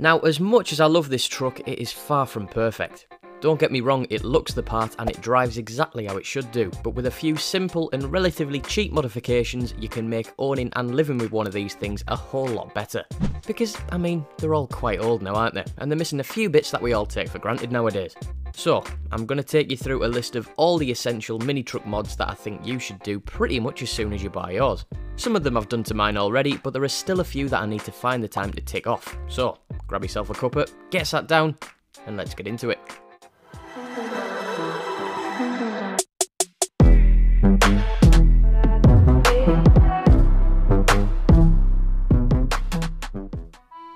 Now, as much as I love this truck, it is far from perfect. Don't get me wrong, it looks the part and it drives exactly how it should do, but with a few simple and relatively cheap modifications, you can make owning and living with one of these things a whole lot better. Because, I mean, they're all quite old now, aren't they? And they're missing a few bits that we all take for granted nowadays. So, I'm going to take you through a list of all the essential mini truck mods that I think you should do pretty much as soon as you buy yours. Some of them I've done to mine already, but there are still a few that I need to find the time to tick off. So, grab yourself a cuppa, get sat down, and let's get into it.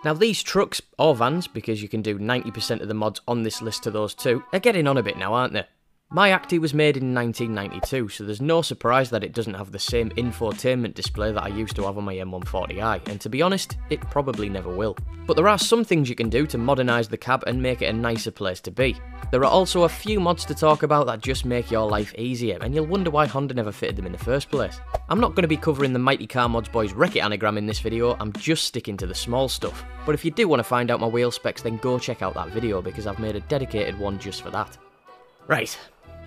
Now these trucks, or vans, because you can do 90% of the mods on this list to those two, are getting on a bit now, aren't they? My Acty was made in 1992, so there's no surprise that it doesn't have the same infotainment display that I used to have on my M140i, and to be honest, it probably never will. But there are some things you can do to modernise the cab and make it a nicer place to be. There are also a few mods to talk about that just make your life easier, and you'll wonder why Honda never fitted them in the first place. I'm not going to be covering the Mighty Car Mods Boys Wreck It anagram in this video, I'm just sticking to the small stuff. But if you do want to find out my wheel specs, then go check out that video because I've made a dedicated one just for that. Right,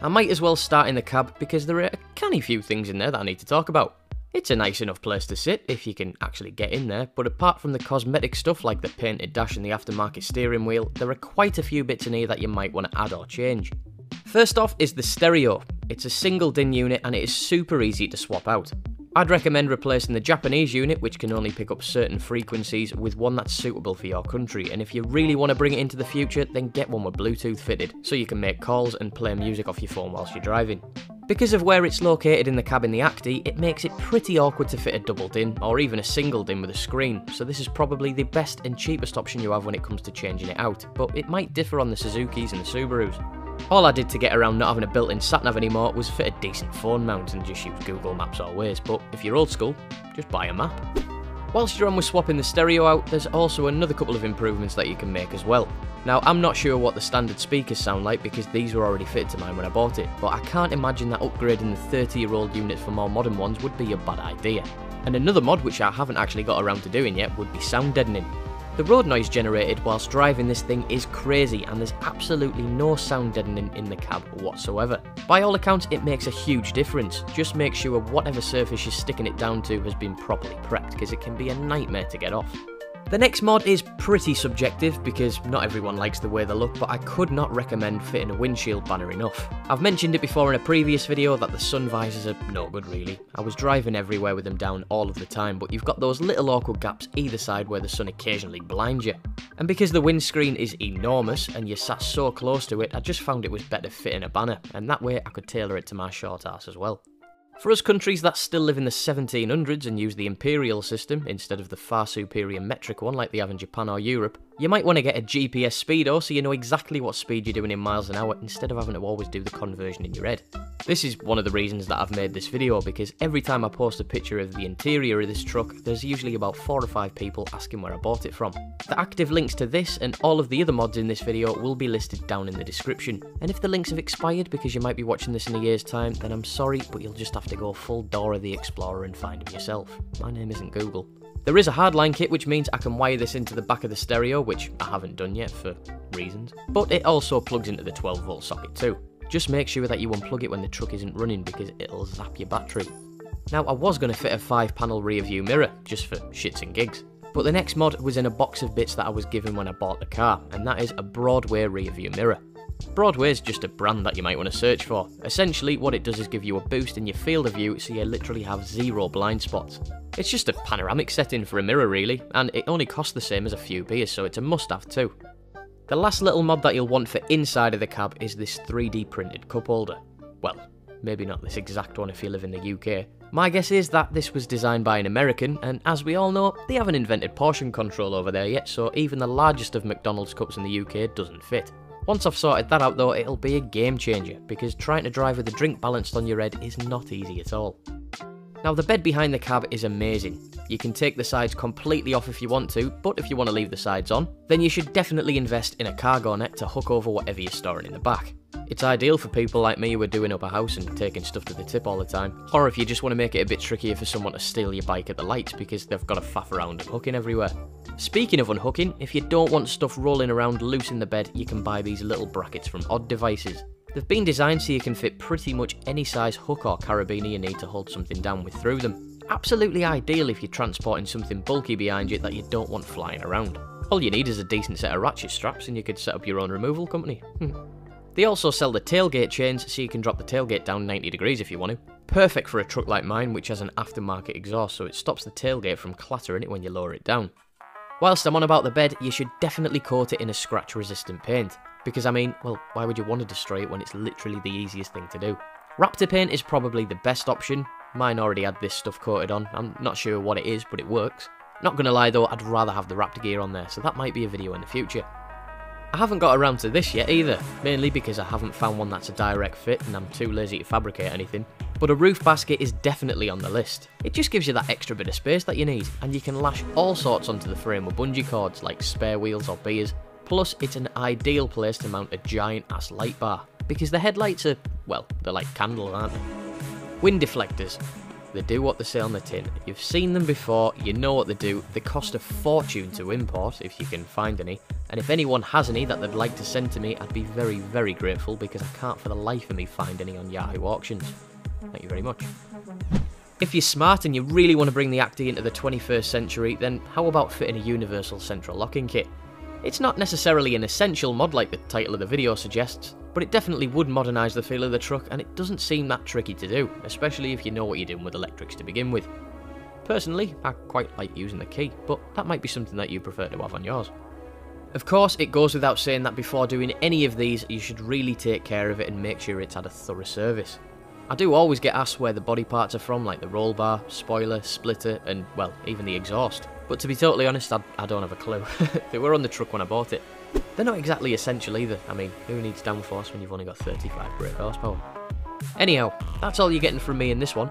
I might as well start in the cab because there are a canny few things in there that I need to talk about. It's a nice enough place to sit if you can actually get in there, but apart from the cosmetic stuff like the painted dash and the aftermarket steering wheel, there are quite a few bits in here that you might want to add or change. First off is the stereo. It's a single DIN unit and it is super easy to swap out. I'd recommend replacing the Japanese unit, which can only pick up certain frequencies, with one that's suitable for your country, and if you really want to bring it into the future, then get one with Bluetooth fitted, so you can make calls and play music off your phone whilst you're driving. Because of where it's located in the cab in the Acty, it makes it pretty awkward to fit a double DIN, or even a single DIN with a screen, so this is probably the best and cheapest option you have when it comes to changing it out, but it might differ on the Suzukis and the Subarus. All I did to get around not having a built-in sat-nav anymore was fit a decent phone mount and just use Google Maps Waze, but if you're old school, just buy a map. Whilst you're on with swapping the stereo out, there's also another couple of improvements that you can make as well. Now, I'm not sure what the standard speakers sound like because these were already fitted to mine when I bought it, but I can't imagine that upgrading the 30 year old units for more modern ones would be a bad idea. And another mod which I haven't actually got around to doing yet would be sound deadening. The road noise generated whilst driving this thing is crazy and there's absolutely no sound deadening in the cab whatsoever. By all accounts it makes a huge difference, just make sure whatever surface you're sticking it down to has been properly prepped because it can be a nightmare to get off. The next mod is pretty subjective because not everyone likes the way they look, but I could not recommend fitting a windshield banner enough. I've mentioned it before in a previous video that the sun visors are no good really. I was driving everywhere with them down all of the time, but you've got those little awkward gaps either side where the sun occasionally blinds you. And because the windscreen is enormous and you're sat so close to it, I just found it was better fitting a banner, and that way I could tailor it to my short ass as well. For us countries that still live in the 1700s and use the imperial system instead of the far superior metric one like they have in Japan or Europe, you might want to get a GPS speedo so you know exactly what speed you're doing in miles an hour instead of having to always do the conversion in your head. This is one of the reasons that I've made this video because every time I post a picture of the interior of this truck, there's usually about 4 or 5 people asking where I bought it from. The active links to this and all of the other mods in this video will be listed down in the description. And if the links have expired because you might be watching this in a year's time, then I'm sorry, but you'll just have to go full Dora the Explorer and find them yourself. My name isn't Google. There is a hardline kit which means I can wire this into the back of the stereo, which I haven't done yet for reasons, but it also plugs into the 12 volt socket too. Just make sure that you unplug it when the truck isn't running because it'll zap your battery. Now I was going to fit a 5 panel rear view mirror, just for shits and gigs, but the next mod was in a box of bits that I was given when I bought the car, and that is a Broadway rear view mirror. Broadway is just a brand that you might want to search for. Essentially, what it does is give you a boost in your field of view so you literally have zero blind spots. It's just a panoramic setting for a mirror really, and it only costs the same as a few beers so it's a must have too. The last little mod that you'll want for inside of the cab is this 3D printed cup holder. Well, maybe not this exact one if you live in the UK. My guess is that this was designed by an American, and as we all know, they haven't invented portion control over there yet, so even the largest of McDonald's cups in the UK doesn't fit. Once I've sorted that out though, it'll be a game changer, because trying to drive with a drink balanced on your head is not easy at all. Now the bed behind the cab is amazing. You can take the sides completely off if you want to, but if you want to leave the sides on, then you should definitely invest in a cargo net to hook over whatever you're storing in the back. It's ideal for people like me who are doing up a house and taking stuff to the tip all the time, or if you just want to make it a bit trickier for someone to steal your bike at the lights because they've got to faff around hooking everywhere. Speaking of unhooking, if you don't want stuff rolling around loose in the bed, you can buy these little brackets from Odd Devices. They've been designed so you can fit pretty much any size hook or carabiner you need to hold something down with through them. Absolutely ideal if you're transporting something bulky behind you that you don't want flying around. All you need is a decent set of ratchet straps and you could set up your own removal company. They also sell the tailgate chains so you can drop the tailgate down 90 degrees if you want to. Perfect for a truck like mine which has an aftermarket exhaust so it stops the tailgate from clattering it when you lower it down. Whilst I'm on about the bed, you should definitely coat it in a scratch resistant paint. Because I mean, well, why would you want to destroy it when it's literally the easiest thing to do? Raptor paint is probably the best option. Mine already had this stuff coated on. I'm not sure what it is, but it works. Not gonna lie though, I'd rather have the Raptor gear on there, so that might be a video in the future. I haven't got around to this yet either, mainly because I haven't found one that's a direct fit and I'm too lazy to fabricate anything. But a roof basket is definitely on the list. It just gives you that extra bit of space that you need, and you can lash all sorts onto the frame with bungee cords like spare wheels or beers, Plus, it's an ideal place to mount a giant ass light bar, because the headlights are, well, they're like candles, aren't they? Wind deflectors. They do what they say on the tin. You've seen them before, you know what they do. They cost a fortune to import, if you can find any. And if anyone has any that they'd like to send to me, I'd be very, very grateful because I can't for the life of me find any on Yahoo Auctions. Thank you very much. If you're smart and you really want to bring the Acty into the 21st century, then how about fitting a universal central locking kit? It's not necessarily an essential mod like the title of the video suggests, but it definitely would modernise the feel of the truck and it doesn't seem that tricky to do, especially if you know what you're doing with electrics to begin with. Personally, I quite like using the key, but that might be something that you prefer to have on yours. Of course, it goes without saying that before doing any of these, you should really take care of it and make sure it's had a thorough service. I do always get asked where the body parts are from, like the roll bar, spoiler, splitter, and, well, even the exhaust. But to be totally honest, I, I don't have a clue. they were on the truck when I bought it. They're not exactly essential either. I mean, who needs downforce when you've only got 35 brake horsepower? Anyhow, that's all you're getting from me in this one.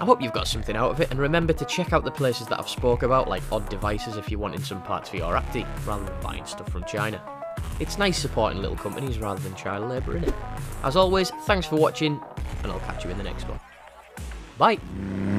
I hope you've got something out of it, and remember to check out the places that I've spoke about, like Odd Devices if you're wanting some parts for your Acty, rather than buying stuff from China. It's nice supporting little companies rather than child labour, innit? As always, thanks for watching, and I'll catch you in the next one. Bye!